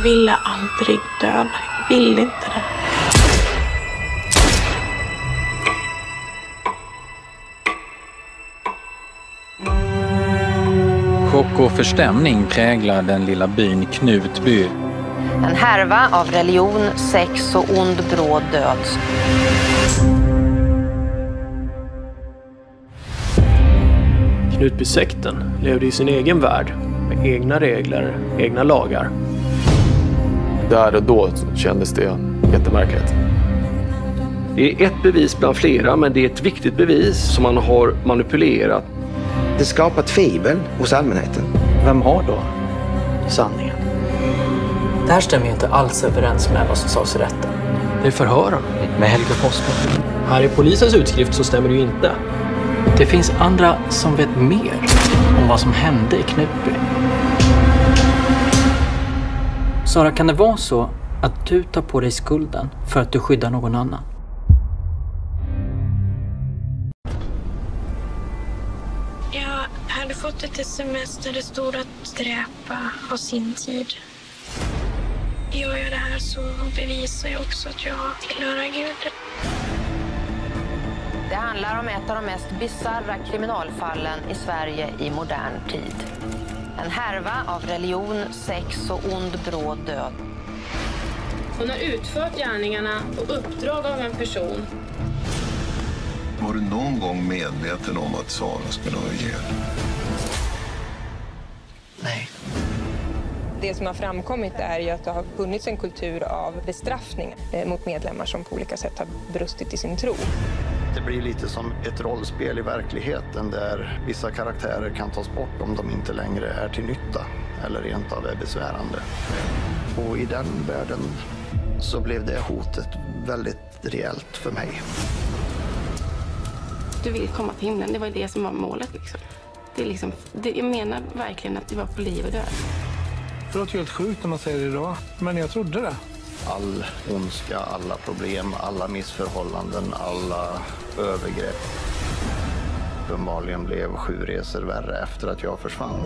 ville aldrig döda. Jag ville inte det. Chock och förstämning präglar den lilla byn Knutby. En härva av religion, sex och ond bråd död. Knutbysekten levde i sin egen värld med egna regler, egna lagar. Där och då kändes det jättemärkligt. Det är ett bevis bland flera, men det är ett viktigt bevis som man har manipulerat. Det skapar tvivel hos allmänheten. Vem har då sanningen? Det här stämmer ju inte alls överens med vad som sades i rätten. Det är förhören. Med Helge Fossberg. Här i polisens utskrift så stämmer det ju inte. Det finns andra som vet mer om vad som hände i Knutby. Sara, kan det vara så att du tar på dig skulden för att du skyddar någon annan? Jag hade fått ett sms där det stod att dräpa har sin tid. Gör jag det här så bevisar jag också att jag tillhör Gud. Det handlar om ett av de mest bisarra kriminalfallen i Sverige i modern tid. En härva av religion, sex och ond bråd död. Hon har utfört gärningarna på uppdrag av en person. Var du någon gång medveten om att Sara skulle ha ihjäl? Det som har framkommit är ju att det har funnits en kultur av bestraffning eh, mot medlemmar som på olika sätt har brustit i sin tro. Det blir lite som ett rollspel i verkligheten där vissa karaktärer kan tas bort om de inte längre är till nytta eller rent av är besvärande. Och i den världen så blev det hotet väldigt reellt för mig. Du vill komma till himlen, det var ju det som var målet. Liksom. Det är liksom, det, jag menar verkligen att det var på liv och död. Det låter helt sjukt när man säger det idag, men jag trodde det. All ondska, alla problem, alla missförhållanden, alla övergrepp. Uppenbarligen blev sju resor värre efter att jag försvann.